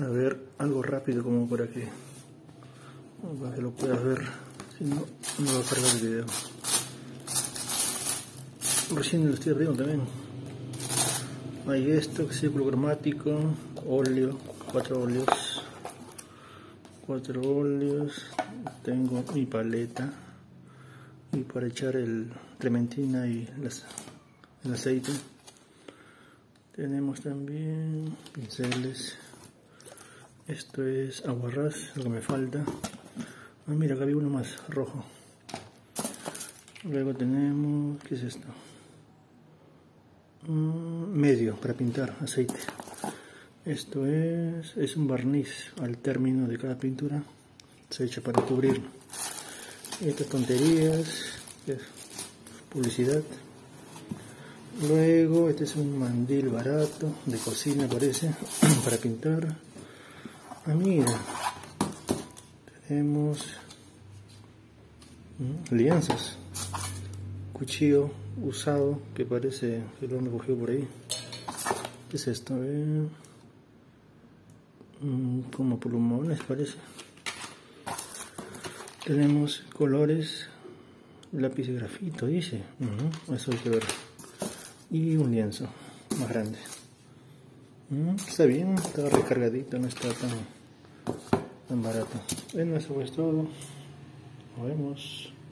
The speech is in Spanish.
A ver, algo rápido como por aquí. Para que lo puedas ver. Si no, no va a cargar el video. Recién lo estoy abriendo también. Hay esto, círculo cromático, óleo, cuatro óleos. Cuatro óleos. Tengo mi paleta. Y para echar el trementina y las, el aceite. Tenemos también pinceles. Esto es aguarrás, lo que me falta. Ah, mira, acá había uno más, rojo. Luego tenemos, ¿qué es esto? Mm, medio para pintar, aceite. Esto es, es un barniz al término de cada pintura. Se echa para cubrirlo. Estas tonterías, es publicidad. Luego, este es un mandil barato de cocina, parece, para pintar. Ah, mira, tenemos lienzas, cuchillo usado que parece que lo han recogido por ahí. ¿Qué es esto? Mm, como plumones parece. Tenemos colores, lápiz de grafito, dice. eso hay que ver. Y un lienzo más grande. Mm, está bien, está recargadito, no está tan, tan barato. Bueno, eso es todo. Nos vemos.